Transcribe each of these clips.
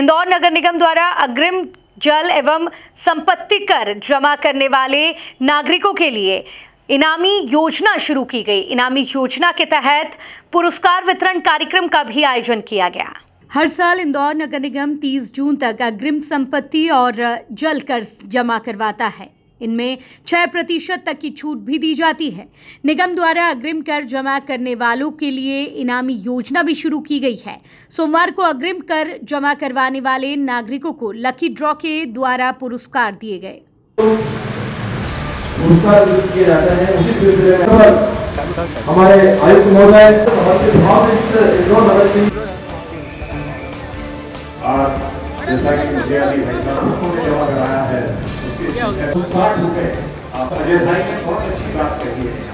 इंदौर नगर निगम द्वारा अग्रिम जल एवं संपत्ति कर जमा करने वाले नागरिकों के लिए इनामी योजना शुरू की गई। इनामी योजना के तहत पुरस्कार वितरण कार्यक्रम का भी आयोजन किया गया। हर साल इंदौर नगर निगम 30 जून तक अग्रिम संपत्ति और जल कर जमा करवाता है। इनमें छह प्रतिशत तक की छूट भी दी जाती है। निगम द्वारा अग्रिम कर जमा करने वालों के लिए इनामी योजना भी शुरू की गई है। सोमवार को अग्रिम कर जमा करवाने वाले नागरिकों को लकी ड्रॉ के द्वारा पुरस्कार दिए गए। हमारे आयुक्त महोदय जैसा कि मुझे अभी भाई साहब ने जमा कराया है उसके साठ रुपए आप अजय भाई ने बहुत अच्छी बात कही है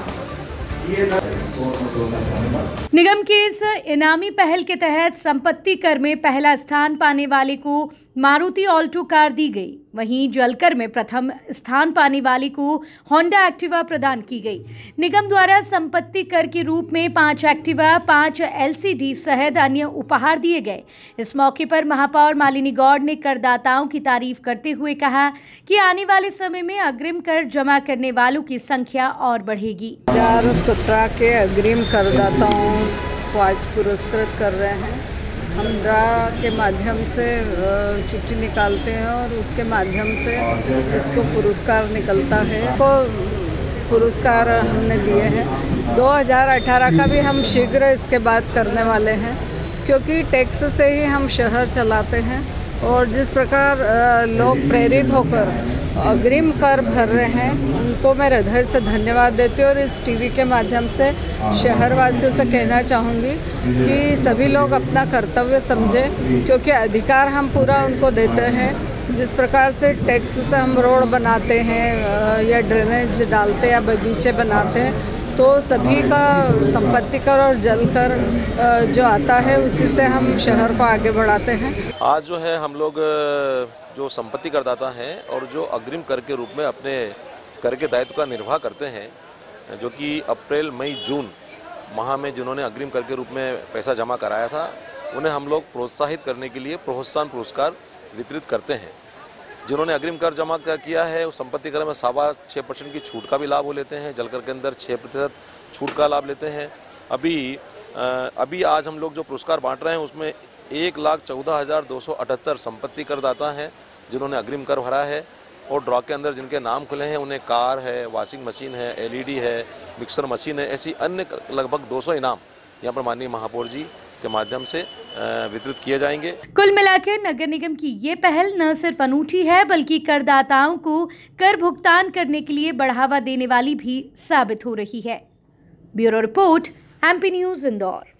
धन्यवाद। निगम के इस इनामी पहल के तहत संपत्ति कर में पहला स्थान पाने वाले को मारुति ऑल्टो कार दी गई। वहीं जलकर में प्रथम स्थान पाने वाली को होंडा एक्टिवा प्रदान की गई। निगम द्वारा संपत्ति कर के रूप में पाँच एक्टिवा पाँच एलसीडी सहित अन्य उपहार दिए गए। इस मौके पर महापौर मालिनी गौड़ ने करदाताओं की तारीफ़ करते हुए कहा कि आने वाले समय में अग्रिम कर जमा करने वालों की संख्या और बढ़ेगी। सत्रह के अग्रिम करदाताओं को आज पुरस्कृत कर रहे हैं। हम ड्रा के माध्यम से चिट्ठी निकालते हैं और उसके माध्यम से जिसको पुरस्कार निकलता है को पुरस्कार हमने दिए हैं। 2018 का भी हम शीघ्र इसके बाद करने वाले हैं, क्योंकि टैक्स से ही हम शहर चलाते हैं और जिस प्रकार लोग प्रेरित होकर अग्रिम कर भर रहे हैं, उनको मैं हृदय से धन्यवाद देती हूँ और इस टीवी के माध्यम से शहरवासियों से कहना चाहूँगी कि सभी लोग अपना कर्तव्य समझें, क्योंकि अधिकार हम पूरा उनको देते हैं। जिस प्रकार से टैक्स से हम रोड बनाते हैं या ड्रेनेज डालते हैं या बगीचे बनाते हैं तो सभी का संपत्ति कर और जल कर जो आता है, उसी से हम शहर को आगे बढ़ाते हैं। आज जो है, हम लोग जो संपत्ति करदाता हैं और जो अग्रिम कर के रूप में अपने कर के दायित्व का निर्वाह करते हैं, जो कि अप्रैल, मई, जून माह में जिन्होंने अग्रिम कर के रूप में पैसा जमा कराया था, उन्हें हम लोग प्रोत्साहित करने के लिए प्रोत्साहन पुरस्कार वितरित करते हैं। जिन्होंने अग्रिम कर जमा किया है वो संपत्ति कर में सवा छः परसेंट की छूट का भी लाभ वो लेते हैं, जलकर के अंदर छः प्रतिशत छूट का लाभ लेते हैं। अभी अभी आज हम लोग जो पुरस्कार बांट रहे हैं, उसमें एक लाख चौदह हज़ार दो सौ अठहत्तर संपत्ति करदाता हैं, जिन्होंने अग्रिम कर भरा है, और ड्रॉ के अंदर जिनके नाम खुले हैं, उन्हें कार है, वॉशिंग मशीन है, एलईडी है, मिक्सर मशीन है, ऐसी अन्य लगभग 200 इनाम, यहाँ पर माननीय महापौर जी के माध्यम से वितरित किए जाएँगे। कुल मिलाकर नगर निगम की ये पहल न सिर्फ़ अनूठी है, बल्कि करदाताओं को कर भुगतान करने के लिए बढ़ावा देने वाली भी साबित हो रही है। Bureau report, MP news, Indore.